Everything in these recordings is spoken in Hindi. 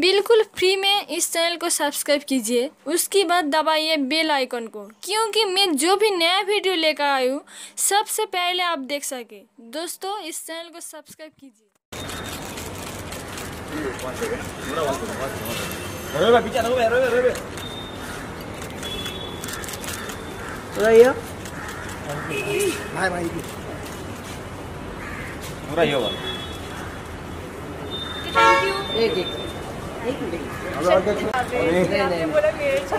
बिल्कुल फ्री में इस चैनल को सब्सक्राइब कीजिए। उसके बाद दबाइए बेल आइकन को क्योंकि मैं जो भी नया वीडियो लेकर आई हूँ सबसे पहले आप देख सके। दोस्तों इस चैनल को सब्सक्राइब कीजिए। भाई भाई एक एक। एक मिनट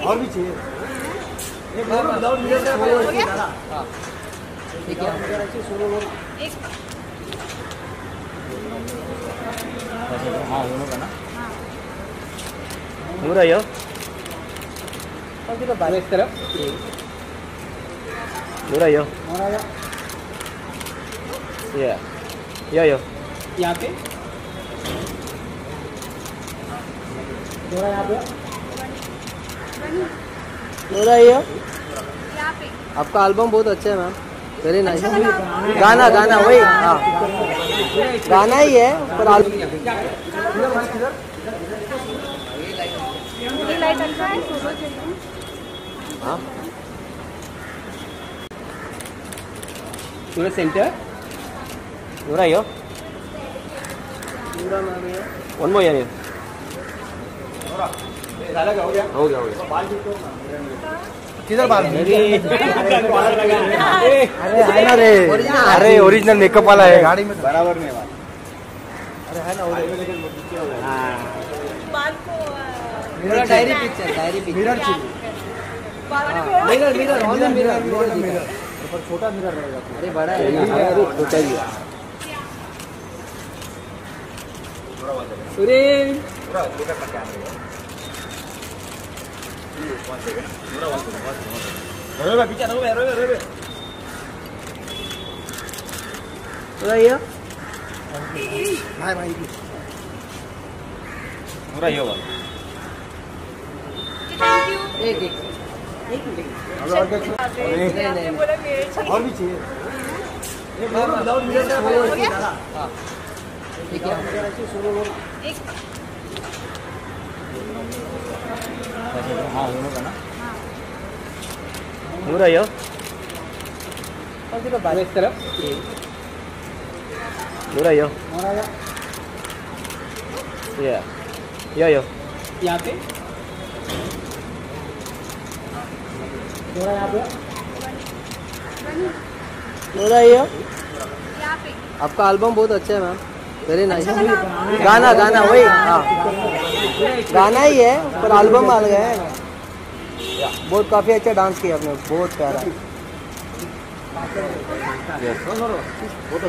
और भी चाहिए है ठीक है अच्छे हाँ एक तरफ़ और आया ये ये ये यहाँ पे थोड़ा यहाँ पे थोड़ा ये। आपका एल्बम बहुत अच्छा है मैम वेरी नाइस गाना। गाना वही हाँ। गाना ही है पर हाँ। पूरा सेंटर पूरा ये पूरा मैम वन मोर ये। हो गया हो गया किधर बाल अरे है ना रे अरे ओरिजिनल मेकअप वाला है गाड़ी में बराबर में अरे है ना mirror diary picture diary picture mirror mirror mirror mirror mirror mirror पर छोटा मिरर रहेगा अरे बड़ा है अरे छोटा ही है रवे पूरा ये भाई भाई की पूरा ये वाला एक एक एक और भी चाहिए एक और विदाउट मिरर वो है दादा हाँ ठीक है अगर अच्छे सोलो लोग हाँ दोनों का ना? और किधर तरफ़। ये? और आया ये ये ये। यहाँ पे। थोड़ा यहाँ पे। थोड़ा ये? आपका एल्बम बहुत अच्छा है मैम वेरी नाइस गाना गाना वही। हाँ। गाना। ही है पर एल्बम अलग है। बहुत काफ़ी अच्छा डांस किया आपने बहुत प्यारा। तो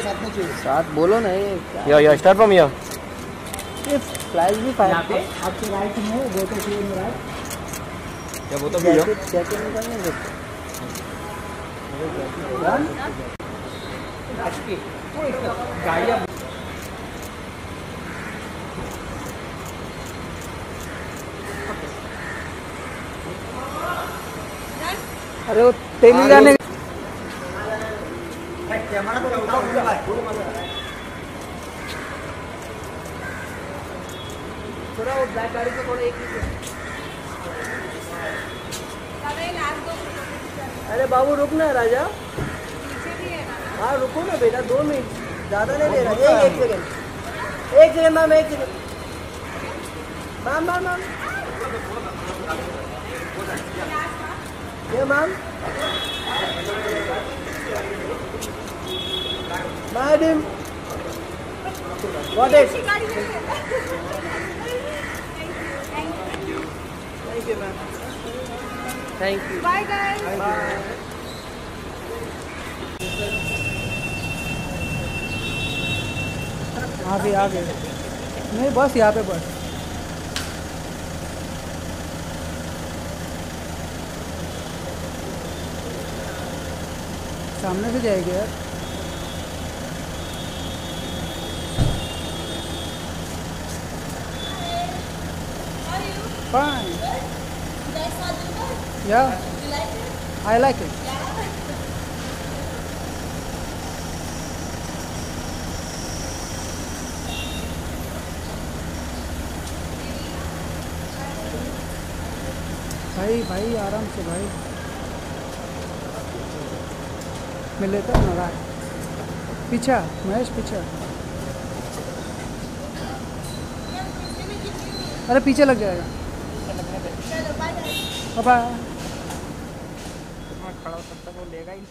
साथ में चाहिए। साथ बोलो ना ये। या या स्टार्ट फ्रॉम या ये प्राइस भी आपके राइट में वो तो वो तो हो। दो। अरे वो तेली गाने थोड़ा वो ब्लैक गाड़ी को थोड़ा एक अरे बाबू रुक ना राजा। हाँ रुको ना बेटा दो मिनट। ज़्यादा नहीं ले रहा। एक एक सेकंड। एक सेकंड मैम एक सेकंड। Ma'am ma'am ma'am. ये ma'am madam what is thank you ma'am thank you Bye guys. आगे आगे। नहीं बस यहाँ पे बस। सामने से जाएगी यार Fine. Good. You guys saw Dubai? Yeah. You like it? I like it. Yeah. भाई भाई आराम से भाई मैं लेता हूँ ना पीछा महेश पीछा। अरे पीछे लग जाएगा। बाय खड़ा हो सकता वो लेगा ही।